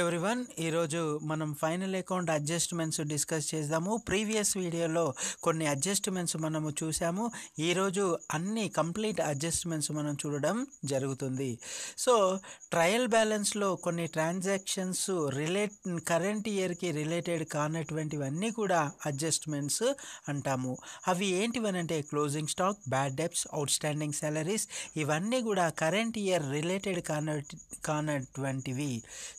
Everyone ఈరోజు మనం final account adjustments discuss చేద్దాము. ప్రీవియస్ వీడియోలో కొన్ని అడ్జస్ట్మెంట్స్ మనము చూసాము ఈరోజు అన్ని కంప్లీట్ అడ్జస్ట్మెంట్స్ మనం చూడడం జరుగుతుంది. సో ట్రయల్ బ్యాలెన్స్లో కొన్ని ట్రాన్సాక్షన్స్ రిలేట్ కరెంట్ ఇయర్కి రిలేటెడ్ కానటువంటివన్నీ కూడా అడ్జస్ట్మెంట్స్ అంటాము. అవి ఏంటివనంటే closing stock bad debts outstanding salaries ఇవన్నీ కూడా కరెంట్ ఇయర్ రిలేటెడ్ కాన కానటువంటివి.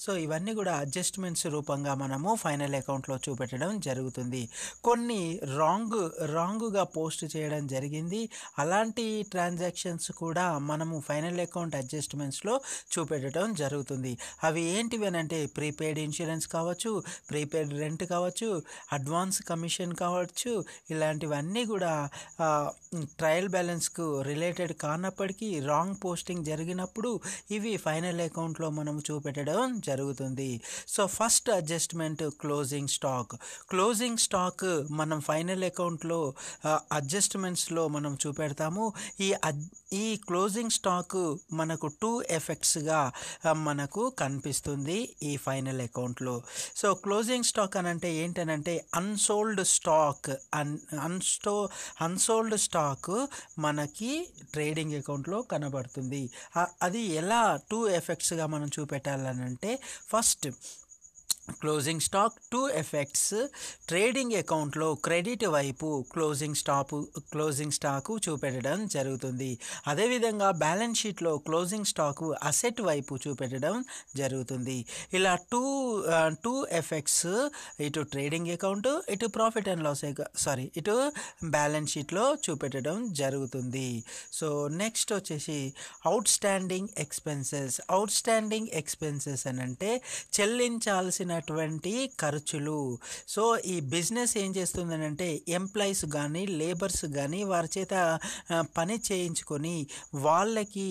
సో ఇవన్నీ కూడా అడ్జస్ట్మెంట్స్ రూపంగా మనము ఫైనల్ అకౌంట్లో చూపెట్టడం జరుగుతుంది. కొన్ని రాంగ్ రాంగ్గా పోస్ట్ చేయడం జరిగింది. అలాంటి ట్రాన్సాక్షన్స్ కూడా మనము ఫైనల్ అకౌంట్ అడ్జస్ట్మెంట్స్లో చూపెట్టడం జరుగుతుంది. అవి ఏంటివి అని అంటే ప్రీపెయిడ్ ఇన్సూరెన్స్ కావచ్చు ప్రీపెయిడ్ రెంట్ కావచ్చు అడ్వాన్స్ కమిషన్ కావచ్చు ఇలాంటివన్నీ కూడా ట్రయల్ బ్యాలెన్స్కు రిలేటెడ్ కానప్పటికీ రాంగ్ పోస్టింగ్ జరిగినప్పుడు ఇవి ఫైనల్ అకౌంట్లో మనం చూపెట్టడం జరుగుతుంది. So first adjustment closing stock. Closing stock మనం ఫైనల్ అకౌంట్లో అడ్జస్ట్మెంట్స్లో మనం చూపెడతాము. ఈ అడ్ ఈ క్లోజింగ్ స్టాక్ మనకు టూ ఎఫెక్ట్స్గా మనకు కనిపిస్తుంది ఈ ఫైనల్ అకౌంట్లో. సో క్లోజింగ్ స్టాక్ అని అంటే ఏంటనంటే అన్సోల్డ్ స్టాక్ అన్ అన్స్టో అన్సోల్డ్ స్టాక్ మనకి ట్రేడింగ్ అకౌంట్లో కనబడుతుంది. అది ఎలా టూ ఎఫెక్ట్స్గా మనం చూపెట్టాలనంటే first past closing stock two effects trading అకౌంట్లో క్రెడిట్ వైపు క్లోజింగ్ స్టాప్ క్లోజింగ్ స్టాకు చూపెట్టడం జరుగుతుంది. అదేవిధంగా బ్యాలెన్స్ షీట్లో క్లోజింగ్ స్టాకు అసెట్ వైపు చూపెట్టడం జరుగుతుంది. ఇలా టూ టూ ఎఫెక్ట్స్ ఇటు ట్రేడింగ్ అకౌంట్ ఇటు ప్రాఫిట్ అండ్ లాస్ సారీ ఇటు బ్యాలెన్స్ షీట్లో చూపెట్టడం జరుగుతుంది. సో నెక్స్ట్ వచ్చేసి outstanding expenses outstanding expenses అని అంటే చెల్లించాల్సిన అయినటువంటి ఖర్చులు. సో ఈ బిజినెస్ ఏం చేస్తుందనంటే ఎంప్లాయీస్ కానీ లేబర్స్ కానీ వారి చేత పని చేయించుకొని వాళ్ళకి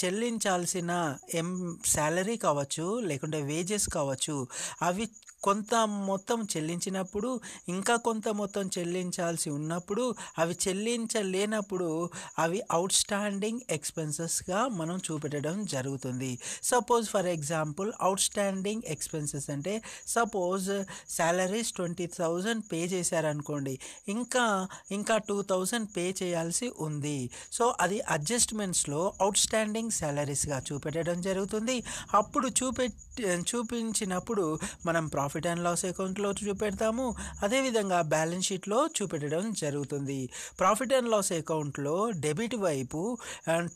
చెల్లించాల్సిన ఎం శాలరీ కావచ్చు లేకుంటే వేజెస్ కావచ్చు అవి కొంత మొత్తం చెల్లించినప్పుడు ఇంకా కొంత మొత్తం చెల్లించాల్సి ఉన్నప్పుడు అవి చెల్లించలేనప్పుడు అవి అవుట్ స్టాండింగ్ ఎక్స్పెన్సెస్గా మనం చూపెట్టడం జరుగుతుంది. Suppose for example outstanding expenses అంటే suppose salaries twenty thousand pay చేశారనుకోండి ఇంకా ఇంకా టూ థౌజండ్ పే చేయాల్సి ఉంది. సో అది అడ్జస్ట్మెంట్స్లో అవుట్ స్టాండింగ్ శాలరీస్గా చూపెట్టడం జరుగుతుంది. అప్పుడు చూపెట్టి చూపించినప్పుడు మనం ప్రాఫిట్ ప్రాఫిట్ అండ్ లాస్ అకౌంట్లో చూపెడతాము. అదేవిధంగా బ్యాలెన్స్ షీట్లో చూపెట్టడం జరుగుతుంది. ప్రాఫిట్ అండ్ లాస్ అకౌంట్లో డెబిట్ వైపు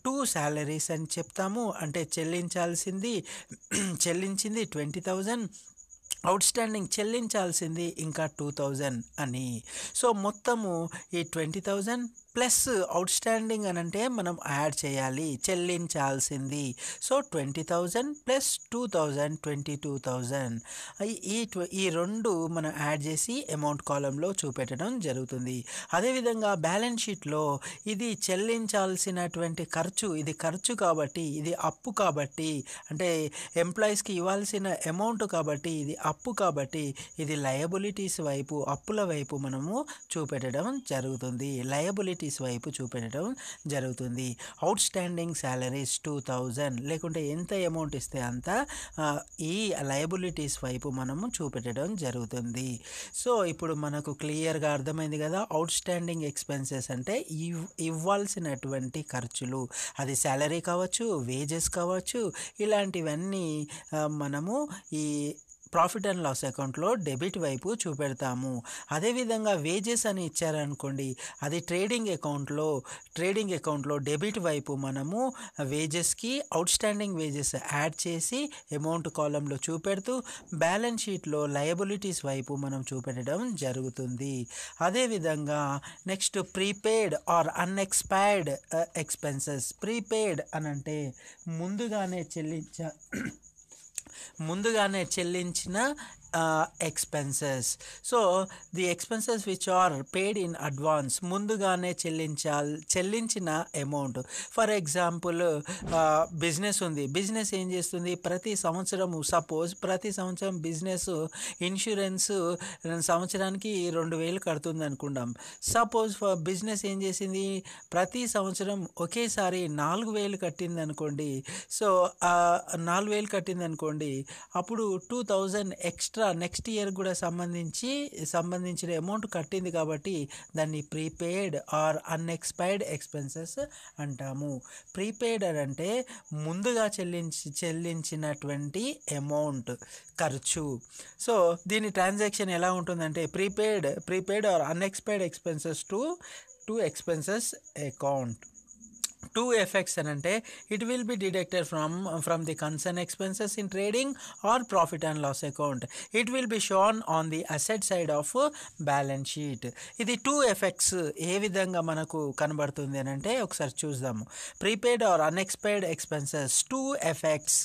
టూ శాలరీస్ అని చెప్తాము. అంటే చెల్లించాల్సింది చెల్లించింది ట్వంటీ థౌజండ్ అవుట్ స్టాండింగ్ చెల్లించాల్సింది ఇంకా టూ థౌజండ్ అని. సో మొత్తము ఈ twenty thousand plus outstanding అని అంటే మనం యాడ్ చేయాలి చెల్లించాల్సింది. So twenty thousand plus two thousand twenty two thousand. ఈ ఈ రెండు మనం యాడ్ చేసి అమౌంట్ కాలంలో చూపెట్టడం జరుగుతుంది. అదేవిధంగా బ్యాలెన్స్ షీట్లో ఇది చెల్లించాల్సినటువంటి ఖర్చు ఇది ఖర్చు కాబట్టి ఇది అప్పు కాబట్టి అంటే ఎంప్లాయీస్కి ఇవ్వాల్సిన అమౌంట్ కాబట్టి ఇది అప్పు కాబట్టి ఇది లయబిలిటీస్ వైపు అప్పుల వైపు మనము చూపెట్టడం జరుగుతుంది. లయబిలిటీ లయబిలిటీస్ వైపు చూపెట్టడం జరుగుతుంది. Outstanding salaries two thousand లేకుంటే ఎంత అమౌంట్ ఇస్తే అంత ఈ లయబిలిటీస్ వైపు మనము చూపెట్టడం జరుగుతుంది. సో ఇప్పుడు మనకు క్లియర్గా అర్థమైంది కదా అవుట్ స్టాండింగ్ ఎక్స్పెన్సెస్ అంటే ఇవ్వాల్సినటువంటి ఖర్చులు. అది శాలరీ కావచ్చు వేజెస్ కావచ్చు ఇలాంటివన్నీ మనము ఈ ప్రాఫిట్ అండ్ లాస్ అకౌంట్లో డెబిట్ వైపు చూపెడతాము. అదేవిధంగా వేజెస్ అని ఇచ్చారనుకోండి అది ట్రేడింగ్ అకౌంట్లో ట్రేడింగ్ అకౌంట్లో డెబిట్ వైపు మనము వేజెస్కి అవుట్ స్టాండింగ్ వేజెస్ యాడ్ చేసి అమౌంట్ కాలంలో చూపెడుతూ బ్యాలెన్స్ షీట్లో లయబిలిటీస్ వైపు మనం చూపెట్టడం జరుగుతుంది. అదేవిధంగా next prepaid or unexpired uh, expenses prepaid అనంటే ముందుగానే చెల్లించ ముందుగానే చెల్లించిన expenses so the expenses which are paid in advance ముందుగానే చెల్లించాలి చెల్లించిన అమౌంట్ ఫర్ ఎగ్జాంపుల్ బిజినెస్ ఉంది. బిజినెస్ ఏం చేస్తుంది? ప్రతి సంవత్సరం సపోజ్ ప్రతి సంవత్సరం బిజినెస్ ఇన్సూరెన్స్ సంవత్సరానికి రెండు వేలు కడుతుంది అనుకుందాం. సపోజ్ ఫర్ బిజినెస్ ఏం చేసింది? ప్రతి సంవత్సరం ఒకేసారి నాలుగు వేలు కట్టింది అనుకోండి. సో uh, నాలుగు వేలు కట్టింది అనుకోండి. అప్పుడు two thousand extra next year కూడా సంబంధించి సంబంధించిన అమౌంట్ కట్టింది కాబట్టి దాన్ని ప్రీపెయిడ్ ఆర్ అన్ఎక్స్పైర్డ్ ఎక్స్పెన్సెస్ అంటాము. ప్రీపెయిడ్ అని అంటే ముందుగా చెల్లించి చెల్లించినటువంటి అమౌంట్ ఖర్చు. సో దీని ట్రాన్సాక్షన్ ఎలా ఉంటుందంటే prepaid prepaid or unexpired expenses to to expenses account two effects అని అంటే it will be deducted from from the concern expenses in trading or profit and loss account it will be shown on the asset side of balance sheet ఇది two effects ఏ విధంగా మనకు కనబడుతుంది అని అంటే ఒకసారి చూద్దాము. Prepaid or unexpired expenses two effects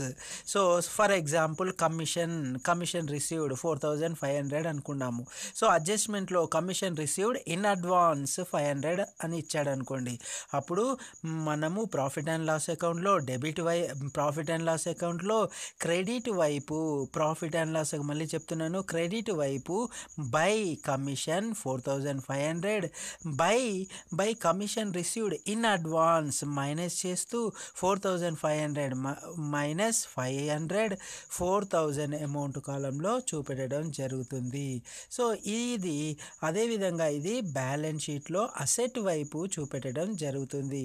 so for example commission commission received four thousand five hundred అనుకున్నాము so అడ్జస్ట్మెంట్లో commission received in advance five hundred అని ఇచ్చాడు అనుకోండి. అప్పుడు మనము ప్రాఫిట్ అండ్ లాస్ అకౌంట్లో డెబిట్ వై ప్రాఫిట్ అండ్ లాస్ అకౌంట్లో క్రెడిట్ వైపు ప్రాఫిట్ అండ్ లాస్ మళ్ళీ చెప్తున్నాను క్రెడిట్ వైపు by commission four thousand five hundred by by commission received in advance minus చేస్తూ four thousand five hundred minus five hundred four thousand amount కాలంలో చూపెట్టడం జరుగుతుంది. So ఇది అదేవిధంగా ఇది బ్యాలెన్స్ షీట్లో అసెట్ వైపు చూపెట్టడం జరుగుతుంది.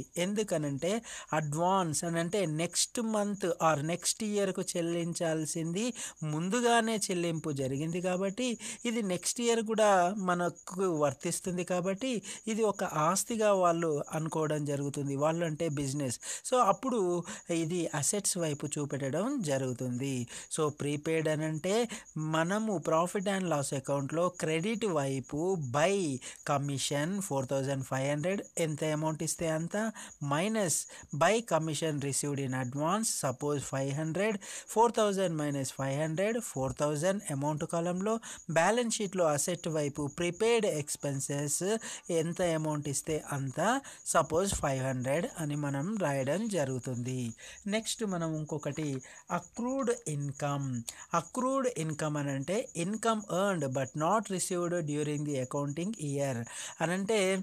ఎందుకనంటే అడ్వాన్స్ అని అంటే నెక్స్ట్ మంత్ ఆర్ నెక్స్ట్ ఇయర్కు చెల్లించాల్సింది ముందుగానే చెల్లింపు జరిగింది కాబట్టి ఇది నెక్స్ట్ ఇయర్ కూడా మనకు వర్తిస్తుంది కాబట్టి ఇది ఒక ఆస్తిగా వాళ్ళు అనుకోవడం జరుగుతుంది. వాళ్ళు అంటే బిజినెస్. సో అప్పుడు ఇది అసెట్స్ వైపు చూపెట్టడం జరుగుతుంది. సో ప్రీపెయిడ్ అని అంటే మనము ప్రాఫిట్ అండ్ లాస్ అకౌంట్లో క్రెడిట్ వైపు by commission four thousand five hundred ఎంత అమౌంట్ ఇస్తే అంత? My by commission received in advance suppose five hundred four thousand minus five hundred four thousand amount కాలంలో బ్యాలెన్స్ షీట్లో అసెట్ వైపు ప్రిపేర్డ్ ఎక్స్పెన్సెస్ ఎంత amount ఇస్తే అంత సపోజ్ ఫైవ్ హండ్రెడ్ అని మనం రాయడం జరుగుతుంది. నెక్స్ట్ మనం ఇంకొకటి అక్రూడ్ ఇన్కమ్ అక్రూడ్ ఇన్కమ్ అని అంటే income earned but not received during the accounting year అనంటే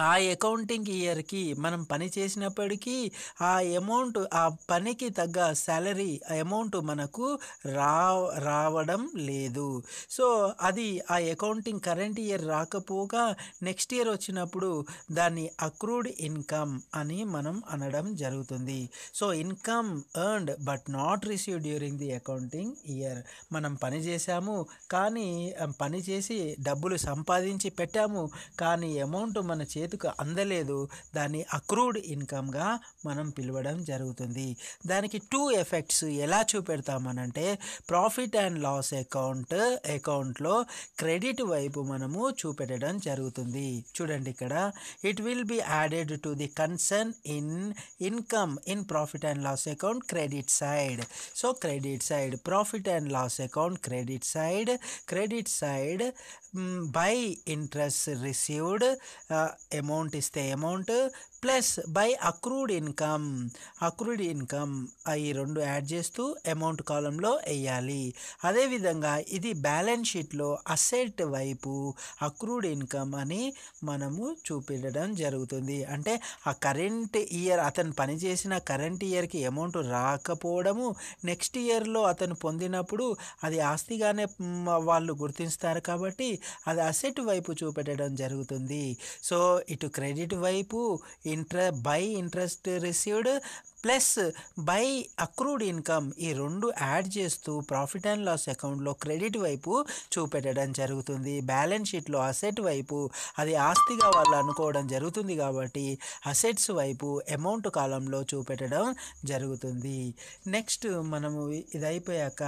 ఆ అకౌంటింగ్ ఇయర్కి మనం పని చేసినప్పటికీ ఆ అమౌంట్ ఆ పనికి తగ్గ శాలరీ అమౌంట్ మనకు రా రావడం లేదు. సో అది ఆ అకౌంటింగ్ కరెంట్ ఇయర్ రాకపోగా నెక్స్ట్ ఇయర్ వచ్చినప్పుడు దాన్ని అక్రూడ్ ఇన్కమ్ అని మనం అనడం జరుగుతుంది. So income earned but not receive during the accounting year. మనం పని చేశాము కానీ పని చేసి డబ్బులు సంపాదించి పెట్టాము కానీ అమౌంట్ మన చేతికి అందలేదు. దాన్ని అక్రూడ్ ఇన్కమ్గా మనం పిలవడం జరుగుతుంది. దానికి టూ ఎఫెక్ట్స్ ఎలా చూపెడతామనంటే ప్రాఫిట్ అండ్ లాస్ అకౌంట్ అకౌంట్లో క్రెడిట్ వైపు మనము చూపెట్టడం జరుగుతుంది. చూడండి ఇక్కడ. It will be added to the concern in income in profit and loss account credit side so credit side profit and loss account credit side credit side by interest received amount ఇస్తే amount plus by accrued income. Accrued income అవి రెండు add చేస్తూ amount కాలంలో వేయాలి అదేవిధంగా ఇది balance షీట్లో asset వైపు అక్రూడ్ ఇన్కమ్ అని మనము చూపించడం జరుగుతుంది. అంటే ఆ కరెంట్ ఇయర్ అతను పనిచేసిన కరెంట్ ఇయర్కి అమౌంట్ రాకపోవడము నెక్స్ట్ ఇయర్లో అతను పొందినప్పుడు అది ఆస్తిగానే వాళ్ళు గుర్తిస్తారు కాబట్టి అది అసెట్ వైపు చూపెట్టడం జరుగుతుంది. సో ఇటు క్రెడిట్ వైపు ఇంట్ర by interest received plus by accrued income ఈ రెండు యాడ్ చేస్తూ ప్రాఫిట్ అండ్ లాస్ అకౌంట్లో క్రెడిట్ వైపు చూపెట్టడం జరుగుతుంది. బ్యాలెన్స్ షీట్లో అసెట్ వైపు అది ఆస్తిగా వాళ్ళు అనుకోవడం జరుగుతుంది కాబట్టి అసెట్స్ వైపు అమౌంట్ కాలంలో చూపెట్టడం జరుగుతుంది. నెక్స్ట్ మనము ఇది అయిపోయాక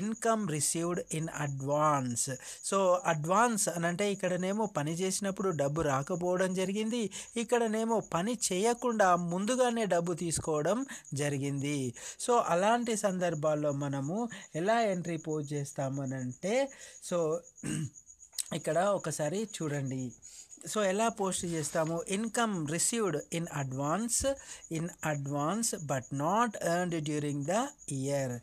income received in advance. So advance అని అంటే ఇక్కడనేమో పని చేసినప్పుడు డబ్బు రాకపోవడం జరిగింది. ఇక్కడనేమో పని చేయకుండా ముందుగానే డబ్బు తీసుకోవడం తీసుకోవడం జరిగింది. సో అలాంటి సందర్భాల్లో మనము ఎలా ఎంట్రీ పోస్ట్ చేస్తామనంటే సో ఇక్కడ ఒకసారి చూడండి. సో ఎలా పోస్ట్ చేస్తాము? Income received in advance in advance but not earned during the year.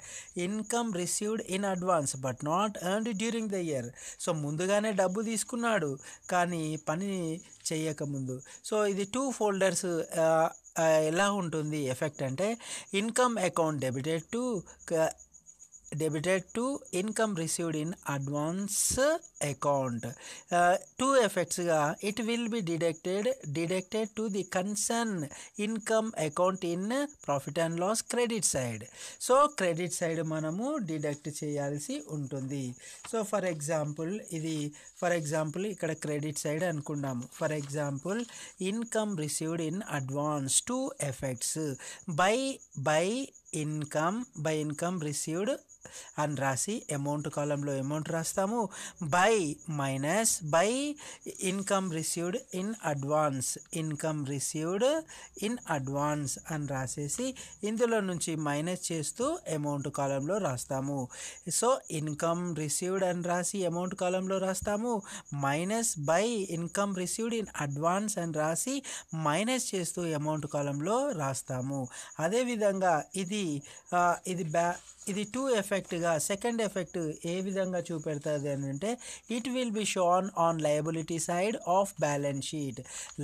Income received in advance but not earned during the year. So ముందుగానే డబ్బు తీసుకున్నాడు కానీ పని చేయకముందు. సో ఇది టూ ఫోల్డర్స్ ఎలా ఉంటుంది ఎఫెక్ట్ అంటే income account debited to debited to income received in advance account two ఎఫెక్ట్స్గా it will be deducted deducted to the concern income account in profit and loss credit side so credit side మనము deduct చేయాల్సి ఉంటుంది. So for example ఇది for example ఇక్కడ credit side అనుకున్నాము for example income received in advance two effects by by income by income received అని రాసి amount కాలంలో amount రాస్తాము. By minus by income received in advance income received in advance అని రాసేసి ఇందులో నుంచి మైనస్ చేస్తూ అమౌంట్ కాలంలో రాస్తాము. సో ఇన్కమ్ రిసీవ్డ్ అని రాసి అమౌంట్ కాలంలో రాస్తాము. Minus by income received in advance అని రాసి మైనస్ చేస్తూ అమౌంట్ కాలంలో రాస్తాము. అదేవిధంగా ఇది ఇది బ్యా ఇది టూ ఎఫెక్ట్గా సెకండ్ ఎఫెక్ట్ ఏ విధంగా చూపెడుతుంది అని అంటే it will be shown on liability side of balance sheet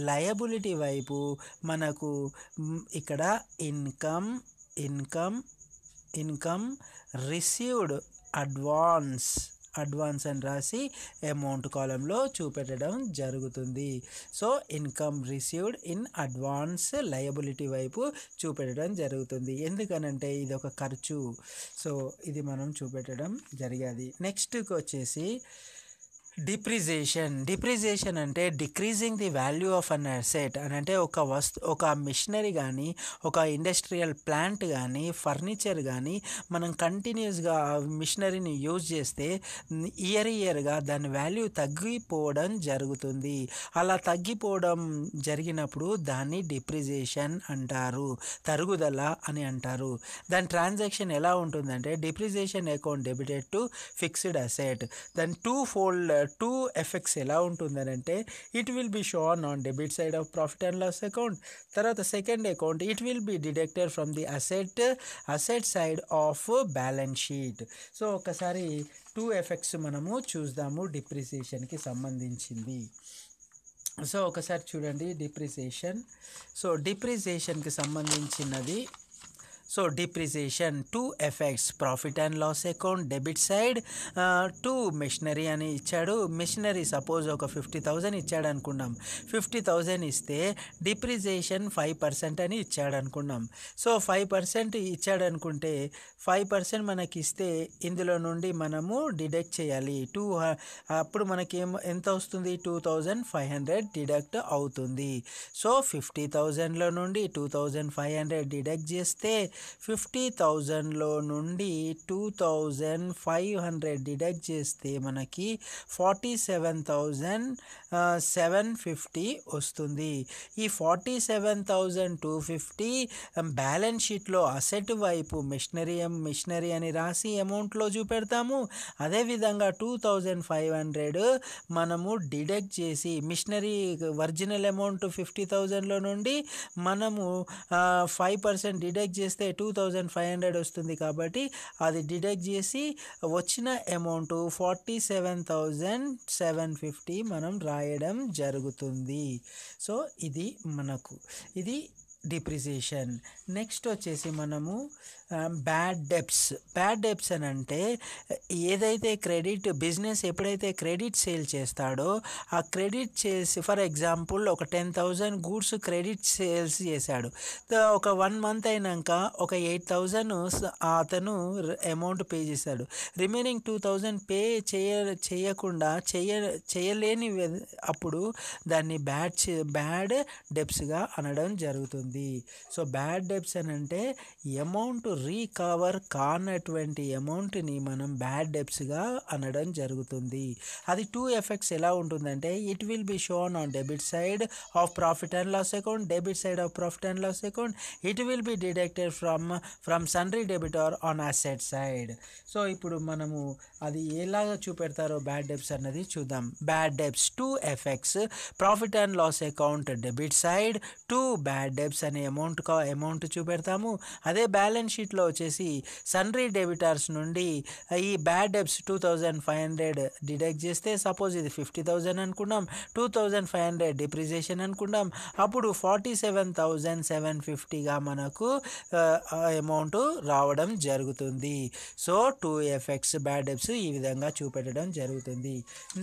liability వైపు మనకు ఇక్కడ income income income received advance advance అని రాసి అమౌంట్ కాలంలో చూపెట్టడం జరుగుతుంది. So income received in advance liability వైపు చూపెట్టడం జరుగుతుంది. ఎందుకనంటే ఇది ఒక ఖర్చు. సో ఇది మనం చూపెట్టడం జరిగేది. నెక్స్ట్కి వచ్చేసి డిప్రిజియేషన్ డిప్రిజియేషన్ అంటే decreasing the value of an asset అని అంటే ఒక వస్తు ఒక మిషనరీ కానీ ఒక ఇండస్ట్రియల్ ప్లాంట్ కానీ ఫర్నిచర్ కానీ మనం కంటిన్యూస్గా ఆ మిషనరీని యూజ్ చేస్తే ఇయర్ ఇయర్గా దాని వాల్యూ తగ్గిపోవడం జరుగుతుంది. అలా తగ్గిపోవడం జరిగినప్పుడు దాన్ని డిప్రిజియేషన్ అంటారు. తరుగుదల అని అంటారు. దాని ట్రాన్సాక్షన్ ఎలా ఉంటుందంటే depreciation account debited to fixed asset. దాని టూ ఫోల్డ్ టూ ఎఫెక్ట్స్ ఎలా ఉంటుందని అంటే it will be shown on debit side of profit and loss account. తర్వాత second account it will be deducted from the asset asset side of balance sheet. So ఒకసారి two effects మనము చూద్దాము డిప్రిసియేషన్కి సంబంధించింది. So ఒకసారి చూడండి డిప్రిసియేషన్. సో డిప్రిసియేషన్కి సంబంధించినది so depreciation two effects profit and loss account debit side to machinery అని ఇచ్చాడు. మిషనరీ సపోజ్ ఒక ఫిఫ్టీ థౌజండ్ ఇచ్చాడు అనుకున్నాం. ఫిఫ్టీ థౌజండ్ ఇస్తే డిప్రిసియేషన్ ఫైవ్ పర్సెంట్ అని ఇచ్చాడు అనుకున్నాం. సో ఫైవ్ పర్సెంట్ ఇచ్చాడు అనుకుంటే ఫైవ్ పర్సెంట్ మనకి ఇస్తే ఇందులో నుండి మనము డిడక్ట్ చేయాలి. టూ అప్పుడు మనకి ఎంత వస్తుంది? Two thousand five hundred deduct అవుతుంది. సో ఫిఫ్టీ థౌజండ్లో నుండి two thousand five hundred deduct చేస్తే ఫిఫ్టీ థౌజండ్లో నుండి two thousand five hundred deduct చేస్తే మనకి forty seven thousand seven fifty వస్తుంది. ఈ forty seven thousand two fifty balance షీట్లో అసెట్ వైపు మిషనరీ మిషనరీ అని రాసి అమౌంట్లో చూపెడతాము. అదేవిధంగా టూ థౌజండ్ ఫైవ్ హండ్రెడ్ మనము డిడక్ట్ చేసి మిషనరీ ఒరిజినల్ అమౌంట్ ఫిఫ్టీ థౌజండ్లో నుండి మనము ఫైవ్ పర్సెంట్ డిడక్ట్ చేస్తే టూ థౌజండ్ ఫైవ్ హండ్రెడ్ వస్తుంది కాబట్టి అది డిడక్ట్ చేసి వచ్చిన amount forty seven thousand seven fifty మనం రాయడం జరుగుతుంది. సో ఇది మనకు. ఇది డిప్రిసియేషన్. నెక్స్ట్ వచ్చేసి మనము బ్యాడ్ డెప్స్ బ్యాడ్ డెప్స్ అని అంటే ఏదైతే క్రెడిట్ బిజినెస్ ఎప్పుడైతే క్రెడిట్ సేల్ చేస్తాడో ఆ క్రెడిట్ చేసి ఫర్ ఎగ్జాంపుల్ ఒక ten thousand goods credit sales చేశాడు. ఒక వన్ మంత్ అయినాక ఒక ఎయిట్ థౌజండ్ అతను అమౌంట్ పే చేశాడు. రిమైనింగ్ టూ థౌజండ్ పే చేయ చేయకుండా చేయ చేయలేని అప్పుడు దాన్ని బ్యాడ్ బ్యాడ్ డెప్స్గా అనడం జరుగుతుంది. జరుగుతుంది సో బ్యాడ్ డెబ్ట్స్ అని అంటే అమౌంట్ రీకవర్ కానటువంటి అమౌంట్ని మనం బ్యాడ్ డెబ్ట్స్గా అనడం జరుగుతుంది. అది టూ ఎఫెక్ట్స్ ఎలా ఉంటుందంటే it will be shown on debit side of profit and loss account debit side of profit and loss account it will be deducted from from sundry or on asset side so ఇప్పుడు మనము అది ఎలాగ చూపెడతారో bad debts అన్నది చూద్దాం. Bad debts two effects profit and loss account debit side to bad debts అనే amount amount చూపెడతాము. అదే బ్యాలెన్స్ షీట్లో వచ్చేసి సన్రీ డెబిటర్స్ నుండి ఈ bad debts two thousand five hundred deduct చేస్తే సపోజ్ ఇది ఫిఫ్టీ థౌజండ్ అనుకున్నాం two thousand five hundred depreciation అనుకున్నాం అప్పుడు ఫార్టీ సెవెన్ థౌజండ్ సెవెన్ ఫిఫ్టీగా మనకు అమౌంట్ రావడం జరుగుతుంది. So two effects bad debts ఈ విధంగా చూపెట్టడం జరుగుతుంది.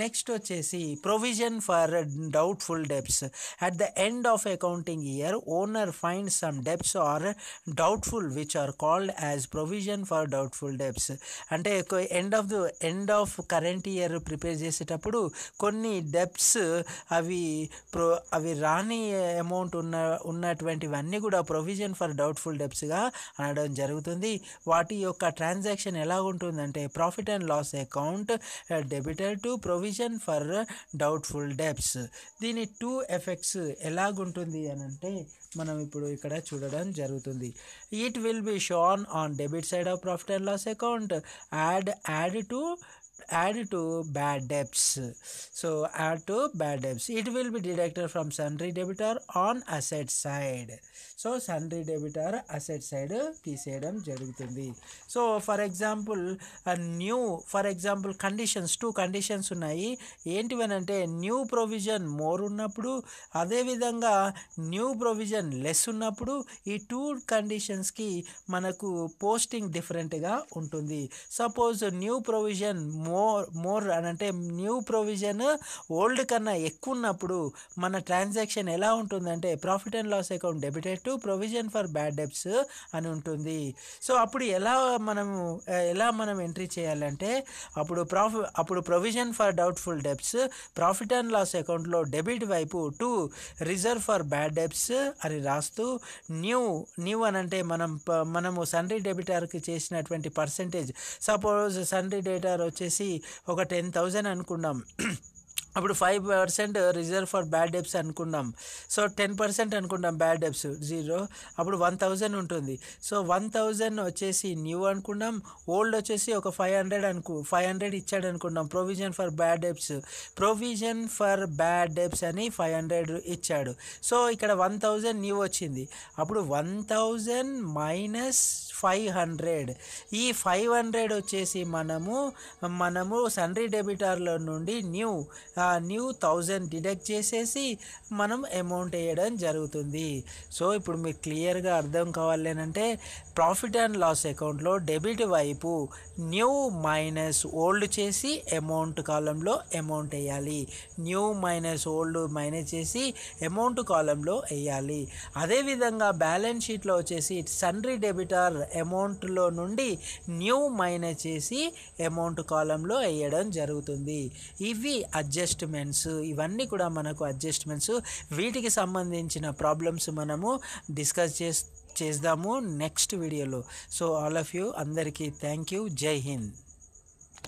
నెక్స్ట్ వచ్చేసి provision for doubtful debts at the end of accounting year owner find some debts are doubtful which are called as provision for doubtful debts అంటే end of the end of current year prepare చేసేటప్పుడు కొన్ని డెప్స్ అవి pro అవి రాని amount ఉన్న ఉన్నటువంటివన్నీ కూడా provision for doubtful డెప్స్గా అనడం జరుగుతుంది. వాటి యొక్క ట్రాన్సాక్షన్ ఎలా ఉంటుందంటే profit and loss account debtor to provision for doubtful debts దీని టూ ఎఫెక్ట్స్ ఎలాగుంటుంది అని అంటే మనం ఇప్పుడు ఇక్కడ చూడడం జరుగుతుంది. It will be shown on debit side of profit and loss account add add to add to bad debts. So add to bad debts. It will be deducted from sundry debitor on asset side. So sundry debtor asset side తీసేయడం జరుగుతుంది. So for example new for example conditions two conditions ఉన్నాయి. ఏంటివనంటే new provision more ఉన్నప్పుడు అదేవిధంగా new provision less ఉన్నప్పుడు ఈ two కండిషన్స్కి మనకు పోస్టింగ్ డిఫరెంట్గా ఉంటుంది. Suppose new provision more more అని అంటే న్యూ ప్రొవిజన్ ఓల్డ్ కన్నా ఎక్కువ ఉన్నప్పుడు మన ట్రాన్సాక్షన్ ఎలా ఉంటుందంటే profit and loss account debited to provision for bad debts అని ఉంటుంది. సో అప్పుడు ఎలా మనము ఎలా మనం ఎంట్రీ చేయాలంటే అప్పుడు ప్రాఫి అప్పుడు provision for doubtful debts profit and loss అకౌంట్లో డెబిట్ వైపు to reserve for bad debts అని రాస్తూ న్యూ న్యూ అని అంటే మనం ప- మనము సన్రీ డెబిటర్కి చేసినటువంటి పర్సంటేజ్. సపోజ్ సన్రీ డెబిటర్ వచ్చేసి ఒక టెన్ థౌజండ్ అనుకున్నాం. అప్పుడు five percent reserve for bad debts అనుకున్నాం. సో టెన్ పర్సెంట్ అనుకున్నాం బ్యాడ్ డెబ్స్ జీరో. అప్పుడు వన్ థౌజండ్ ఉంటుంది. సో వన్ థౌజండ్ వచ్చేసి న్యూ అనుకున్నాం. ఓల్డ్ వచ్చేసి ఒక ఫైవ్ హండ్రెడ్ అనుకు ఫైవ్ హండ్రెడ్ ఇచ్చాడు అనుకున్నాం. Provision for bad debts. Provision for bad debts అని ఫైవ్ హండ్రెడ్ ఇచ్చాడు. సో ఇక్కడ వన్ థౌజండ్ న్యూ వచ్చింది. అప్పుడు one thousand minus five hundred. ఈ ఫైవ్ హండ్రెడ్ వచ్చేసి మనము మనము సన్రీ డెబిటార్లో నుండి న్యూ న్యూ థౌజండ్ డిడక్ట్ చేసేసి మనం అమౌంట్ వేయడం జరుగుతుంది. సో ఇప్పుడు మీకు క్లియర్గా అర్థం కావాలేనంటే ప్రాఫిట్ అండ్ లాస్ అకౌంట్లో డెబిట్ వైపు న్యూ మైనస్ ఓల్డ్ చేసి అమౌంట్ కాలంలో అమౌంట్ వేయాలి. న్యూ మైనస్ ఓల్డ్ మైనస్ చేసి అమౌంట్ కాలంలో వేయాలి. అదేవిధంగా బ్యాలెన్స్ షీట్లో వచ్చేసి సన్రీ డెబిటార్ అమౌంట్లో నుండి న్యూ మైనస్ చేసి అమౌంట్ కాలంలో వేయడం జరుగుతుంది. ఇవి అడ్జస్ట్మెంట్స్. ఇవన్నీ కూడా మనకు అడ్జస్ట్మెంట్స్. వీటికి సంబంధించిన ప్రాబ్లమ్స్ మనము డిస్కస్ చేస్ చేద్దాము నెక్స్ట్ వీడియోలో. సో ఆల్ ఆఫ్ యూ అందరికీ థ్యాంక్ యూ. జై హింద్.